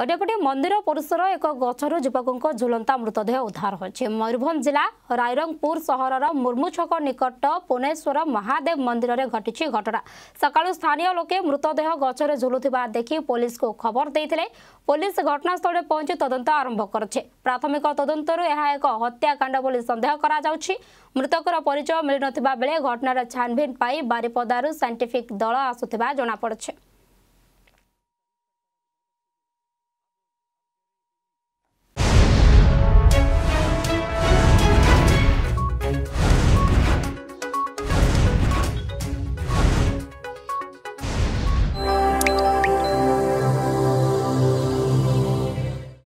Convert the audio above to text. অন্যপটে মন্দির পরিসর এক গছর যুবক ঝুলন্তা মৃতদেহ উদ্ধার হয়েছে ময়ূরভঞ্জ জেলা রায়রঙ্গপুর সহর মুর্মু ছক নিকট পুনেশ্বর মহাদেব মন্দিরের ঘটিছে ঘটনা সকাল স্থানীয় লোকে মৃতদেহ গছরে ঝুলুথিবা দেখি পুলিশকে খবর দিয়ে পুলিশ ঘটনাস্থলে পৌঁছে তদন্ত আরম্ভ করেছে প্রাথমিক তদন্তর এক হত্যাকাণ্ড বলে সন্দেহ করা যাচ্ছে মৃতকর পরিচয় মিলি নথিবা ঘটনার ছানভিন পাই বারিপদার সাইন্টিফিক দল আসুথিবা জনাপড়ছে